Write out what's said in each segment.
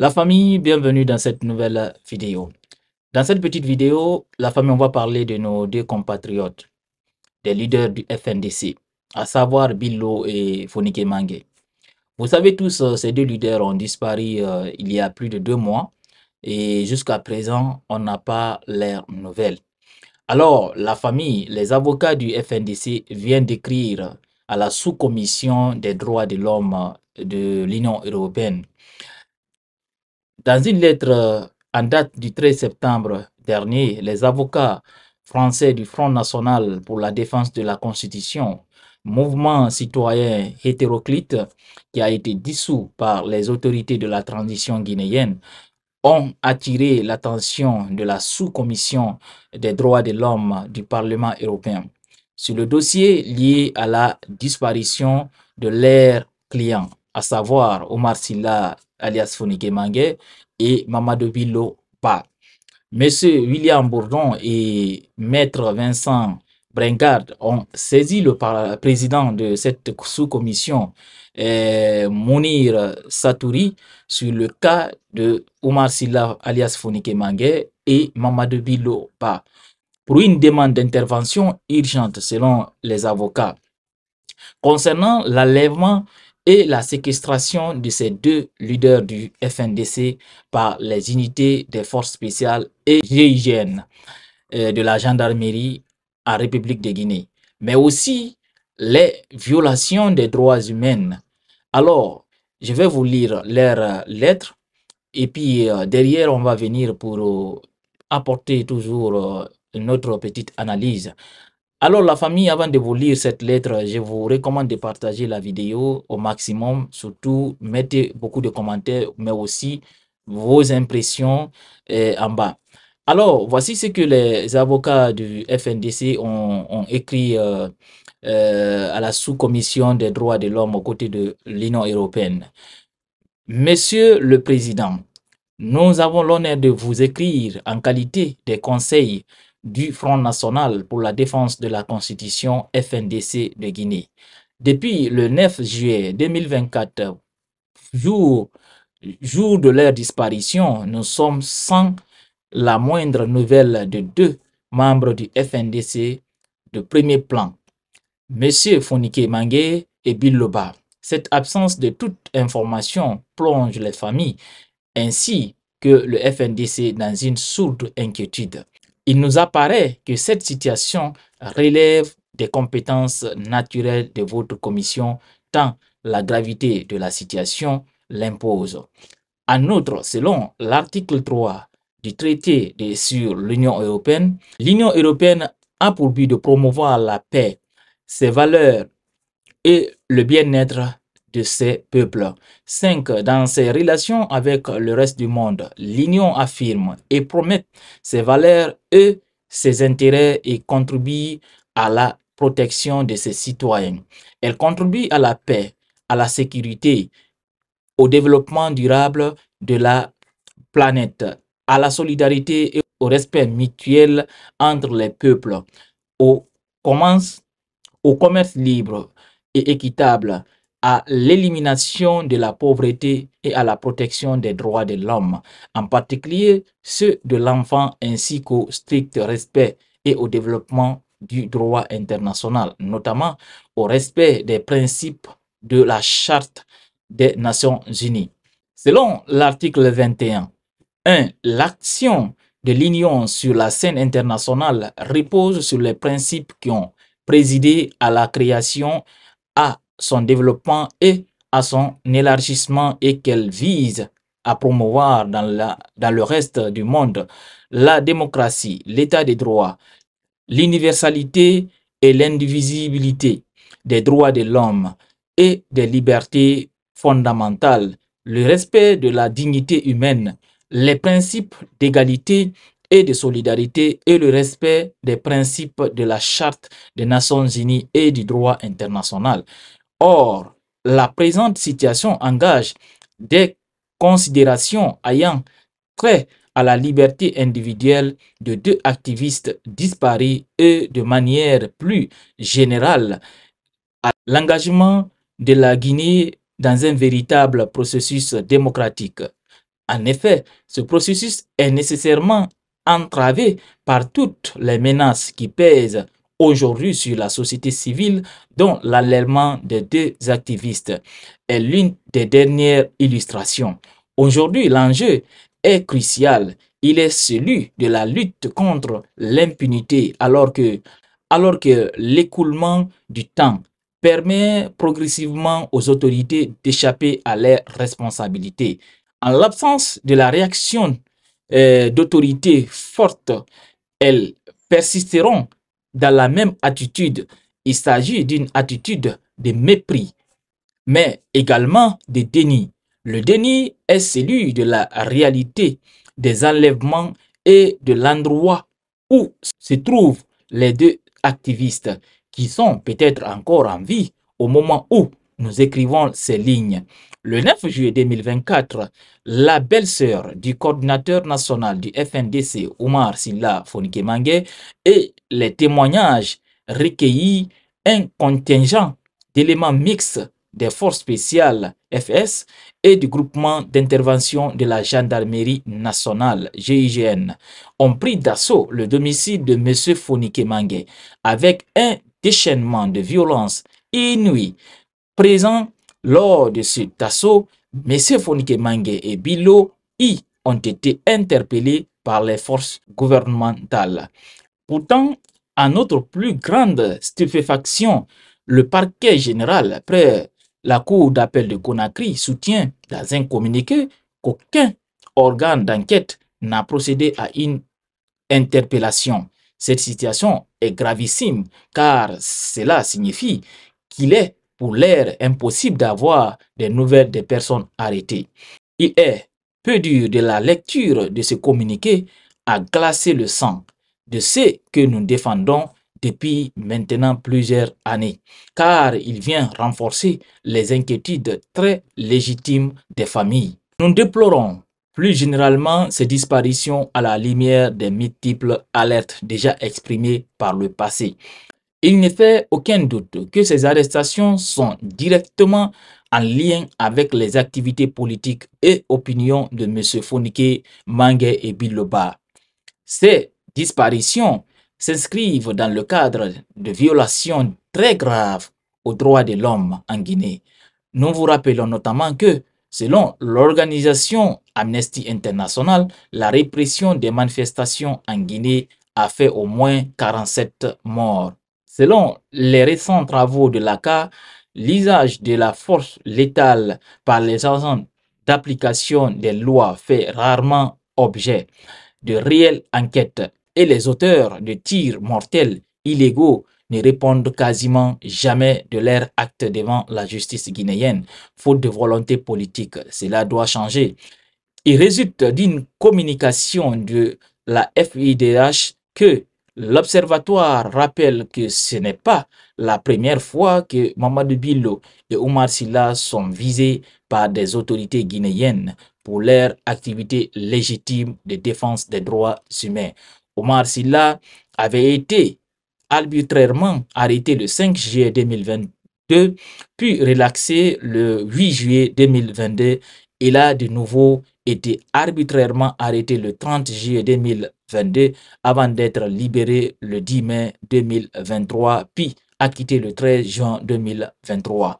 La famille, bienvenue dans cette nouvelle vidéo. Dans cette petite vidéo, la famille, on va parler de nos deux compatriotes, des leaders du FNDC, à savoir Billo et Fonike Mange. Vous savez tous, euh, ces deux leaders ont disparu euh, il y a plus de deux mois et jusqu'à présent, on n'a pas leurs nouvelles. Alors, la famille, les avocats du FNDC viennent d'écrire à la sous-commission des droits de l'homme de l'Union européenne. Dans une lettre en date du 13 septembre dernier, les avocats français du Front national pour la défense de la Constitution, mouvement citoyen hétéroclite qui a été dissous par les autorités de la transition guinéenne, ont attiré l'attention de la sous-commission des droits de l'homme du Parlement européen sur le dossier lié à la disparition de l'air client, à savoir Omar Silla alias Fonike Mange et Mamadou Billo Pa. Monsieur William Bourdon et Maître Vincent Brengard ont saisi le président de cette sous-commission eh, Mounir Satouri sur le cas de Omar Silla alias Fonike Mange et Mamadou Bilo Pa pour une demande d'intervention urgente selon les avocats concernant l'enlèvement et la séquestration de ces deux leaders du FNDC par les unités des forces spéciales et GIGN euh, de la gendarmerie en République de Guinée, mais aussi les violations des droits humains. Alors, je vais vous lire leurs lettres et puis euh, derrière, on va venir pour euh, apporter toujours notre petite analyse. Alors la famille, avant de vous lire cette lettre, je vous recommande de partager la vidéo au maximum. Surtout, mettez beaucoup de commentaires, mais aussi vos impressions eh, en bas. Alors, voici ce que les avocats du FNDC ont, écrit euh, euh, à la sous-commission des droits de l'homme aux côtés de l'Union européenne. Monsieur le Président, nous avons l'honneur de vous écrire en qualité des conseils du Front National pour la défense de la Constitution FNDC de Guinée. Depuis le 9 juillet 2024, jour, de leur disparition, nous sommes sans la moindre nouvelle de deux membres du FNDC de premier plan, M. Fonike Mangé et Bill Loba. Cette absence de toute information plonge les familles ainsi que le FNDC dans une sourde inquiétude. Il nous apparaît que cette situation relève des compétences naturelles de votre commission tant la gravité de la situation l'impose. En outre, selon l'article 3 du traité sur l'Union européenne, l'Union européenne a pour but de promouvoir la paix, ses valeurs et le bien-être de ces peuples. 5. Dans ses relations avec le reste du monde, l'Union affirme et promet ses valeurs et ses intérêts et contribue à la protection de ses citoyens. Elle contribue à la paix, à la sécurité, au développement durable de la planète, à la solidarité et au respect mutuel entre les peuples, au au commerce libre et équitable, à l'élimination de la pauvreté et à la protection des droits de l'homme, en particulier ceux de l'enfant ainsi qu'au strict respect et au développement du droit international, notamment au respect des principes de la Charte des Nations Unies. Selon l'article 21, 1. L'action de l'Union sur la scène internationale repose sur les principes qui ont présidé à la création, à son développement et à son élargissement et qu'elle vise à promouvoir dans, la, dans le reste du monde la démocratie, l'état des droits, l'universalité et l'indivisibilité des droits de l'homme et des libertés fondamentales, le respect de la dignité humaine, les principes d'égalité et de solidarité et le respect des principes de la Charte des Nations Unies et du droit international. Or, la présente situation engage des considérations ayant trait à la liberté individuelle de deux activistes disparus et de manière plus générale à l'engagement de la Guinée dans un véritable processus démocratique. En effet, ce processus est nécessairement entravé par toutes les menaces qui pèsent aujourd'hui sur la société civile, dont l'enlèvement de deux activistes est l'une des dernières illustrations. Aujourd'hui, l'enjeu est crucial. Il est celui de la lutte contre l'impunité, alors que, alors que l'écoulement du temps permet progressivement aux autorités d'échapper à leurs responsabilités. En l'absence de la réaction euh, d'autorités fortes, elles persisteront dans la même attitude. Il s'agit d'une attitude de mépris, mais également de déni. Le déni est celui de la réalité des enlèvements et de l'endroit où se trouvent les deux activistes qui sont peut-être encore en vie au moment où nous écrivons ces lignes. Le 9 juillet 2024, la belle-sœur du coordinateur national du FNDC, Omar Silla Fonikemangue, et les témoignages recueillis un contingent d'éléments mixtes des forces spéciales FS et du groupement d'intervention de la gendarmerie nationale GIGN ont pris d'assaut le domicile de M. Fonike avec un déchaînement de violence inouï présent lors de cet assaut, M. Fonike et Bilo y ont été interpellés par les forces gouvernementales. Pourtant, à notre plus grande stupéfaction, le parquet général, après la cour d'appel de Conakry, soutient dans un communiqué qu'aucun organe d'enquête n'a procédé à une interpellation. Cette situation est gravissime car cela signifie qu'il est pour l'air impossible d'avoir des nouvelles des personnes arrêtées. Il est peu dur de la lecture de ce communiqué à glacer le sang de ce que nous défendons depuis maintenant plusieurs années, car il vient renforcer les inquiétudes très légitimes des familles. Nous déplorons plus généralement ces disparitions à la lumière des multiples alertes déjà exprimées par le passé. Il ne fait aucun doute que ces arrestations sont directement en lien avec les activités politiques et opinions de M. Fonike, Mangue et Biloba. Ces disparitions s'inscrivent dans le cadre de violations très graves aux droits de l'homme en Guinée. Nous vous rappelons notamment que, selon l'organisation Amnesty International, la répression des manifestations en Guinée a fait au moins 47 morts. Selon les récents travaux de l'ACA, l'usage de la force létale par les agents d'application des lois fait rarement objet de réelles enquêtes et les auteurs de tirs mortels illégaux ne répondent quasiment jamais de leurs actes devant la justice guinéenne, faute de volonté politique. Cela doit changer. Il résulte d'une communication de la FIDH que l'Observatoire rappelle que ce n'est pas la première fois que Mamadou Billo et Omar Silla sont visés par des autorités guinéennes pour leur activité légitime de défense des droits humains. Omar Silla avait été arbitrairement arrêté le 5 juillet 2022, puis relaxé le 8 juillet 2022. Il a de nouveau été arbitrairement arrêté le 30 juillet 2022 avant d'être libéré le 10 mai 2023, puis acquitté le 13 juin 2023.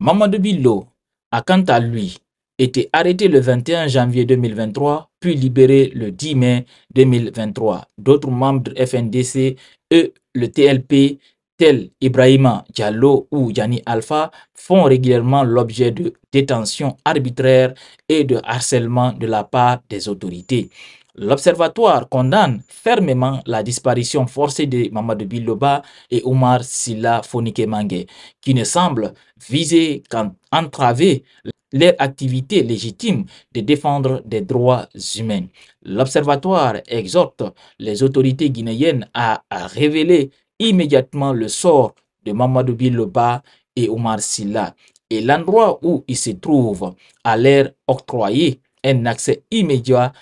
Mamadou Billo a quant à lui été arrêté le 21 janvier 2023, puis libéré le 10 mai 2023. D'autres membres de FNDC et le TLP, tels Ibrahima Diallo ou Yanni Alpha, font régulièrement l'objet de détentions arbitraires et de harcèlement de la part des autorités. L'Observatoire condamne fermement la disparition forcée de Mamadou Biloba et Omar Silla Fonike Mange, qui ne semblent viser qu'à entraver leur activité légitime de défendre des droits humains. L'Observatoire exhorte les autorités guinéennes à, révéler immédiatement le sort de Mamadou Biloba et Omar Silla et l'endroit où ils se trouvent, à leur octroyer un accès immédiat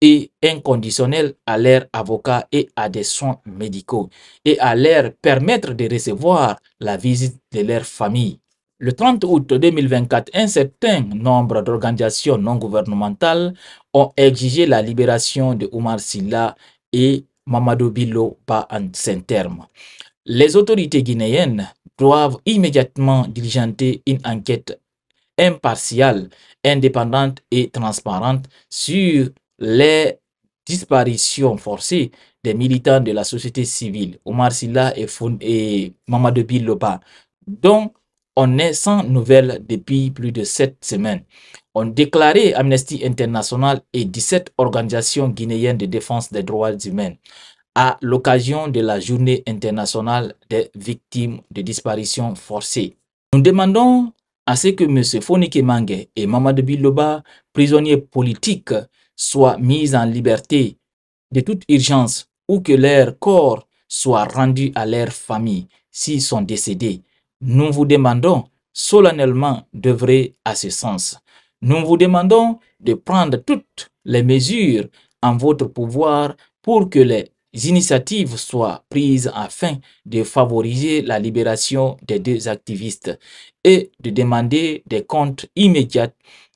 et inconditionnel à leurs avocats et à des soins médicaux et à leur permettre de recevoir la visite de leur famille. Le 30 août 2024, un certain nombre d'organisations non gouvernementales ont exigé la libération de Omar Silla et Mamadou Bilo par un saint terme. Les autorités guinéennes doivent immédiatement diligenter une enquête impartiale, indépendante et transparente sur les disparitions forcées des militants de la société civile, Omar Silla et, et Mamadou Biloba, dont on est sans nouvelles depuis plus de sept semaines. On déclaré Amnesty International et 17 organisations guinéennes de défense des droits humains à l'occasion de la journée internationale des victimes de disparition forcées. Nous demandons à ce que M. Fonike Mange et Mamadou Biloba, prisonniers politiques, soient mis en liberté de toute urgence ou que leur corps soit rendu à leur famille s'ils sont décédés nous vous demandons solennellement d'œuvrer à ce sens. Nous vous demandons de prendre toutes les mesures en votre pouvoir pour que les initiatives soient prises afin de favoriser la libération des deux activistes et de demander des comptes immédiats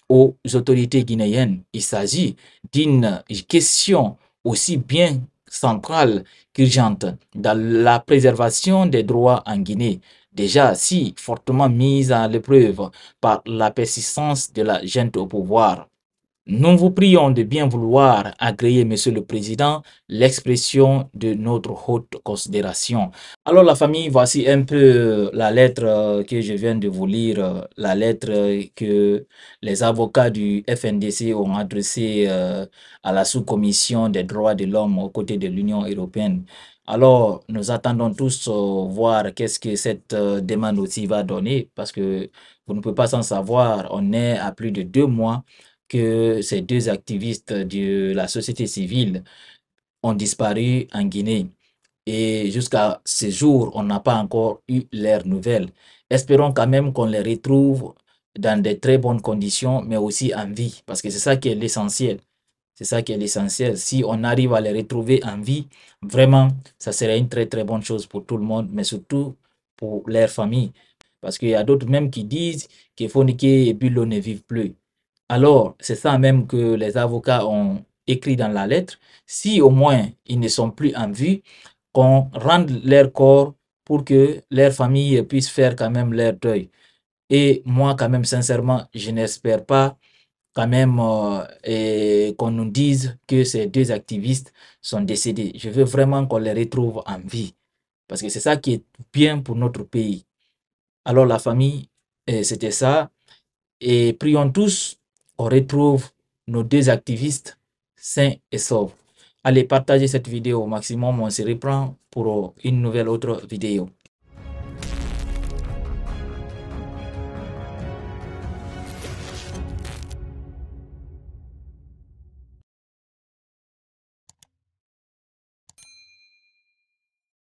aux autorités guinéennes. Il s'agit d'une question aussi bien centrale qu'urgente dans la préservation des droits en Guinée déjà si fortement mise à l'épreuve par la persistance de la gente au pouvoir. Nous vous prions de bien vouloir agréer, Monsieur le Président, l'expression de notre haute considération. Alors la famille, voici un peu la lettre euh, que je viens de vous lire, euh, la lettre que les avocats du FNDC ont adressée euh, à la sous-commission des droits de l'homme aux côtés de l'Union européenne. Alors, nous attendons tous voir qu'est-ce que cette demande aussi va donner, parce que vous ne pouvez pas s'en savoir, on est à plus de deux mois que ces deux activistes de la société civile ont disparu en Guinée. Et jusqu'à ce jour, on n'a pas encore eu leurs nouvelles. Espérons quand même qu'on les retrouve dans de très bonnes conditions, mais aussi en vie, parce que c'est ça qui est l'essentiel. C'est ça qui est l'essentiel. Si on arrive à les retrouver en vie, vraiment, ça serait une très très bonne chose pour tout le monde, mais surtout pour leur famille. Parce qu'il y a d'autres même qui disent que Fonike et Bullo ne vivent plus. Alors, c'est ça même que les avocats ont écrit dans la lettre. Si au moins ils ne sont plus en vie, qu'on rende leur corps pour que leur famille puisse faire quand même leur deuil. Et moi, quand même, sincèrement, je n'espère pas quand même euh, qu'on nous dise que ces deux activistes sont décédés. Je veux vraiment qu'on les retrouve en vie. Parce que c'est ça qui est bien pour notre pays. Alors la famille, euh, c'était ça. Et prions tous on retrouve nos deux activistes sains et saufs. Allez, partagez cette vidéo au maximum. On se reprend pour une nouvelle autre vidéo.